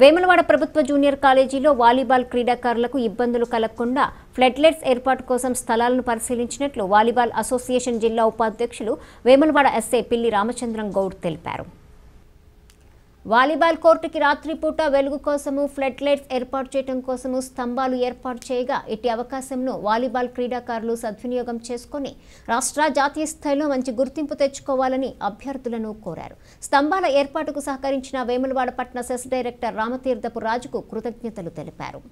వేములవాడ ప్రభుత్వ జూనియర్ కాలేజీలో వాలీబాల్ క్రీడాకారులకు ఇబ్బందులు కలగకుండా ఫ్లడ్లైట్స్ ఏర్పాటు కోసం స్థలాలను పరిశీలించినట్లు వాలీబాల్ అసోసియేషన్ జిల్లా ఉపాధ్యక్షులు వేములవాడ ఎస్ఏ పిల్లి రామచంద్రం గౌడ్ తెలిపారు. వాలీబాల్ కోర్టుకి రాత్రిపూట వెలుగు కోసము ఫ్లడ్ లైట్స్ ఏర్పాటు చేయడం కోసము స్తంభాలు ఏర్పాటు చేయగా ఇట్టి అవకాశంను వాలీబాల్ క్రీడాకారులు సద్వినియోగం చేసుకుని రాష్ట్ర జాతీయ స్థాయిలో మంచి గుర్తింపు తెచ్చుకోవాలని అభ్యర్థులను కోరారు. స్తంభాల ఏర్పాటుకు సహకరించిన వేములవాడ పట్న సెస్ డైరెక్టర్ రామతీర్థపు రాజుకు కృతజ్ఞతలు తెలిపారు.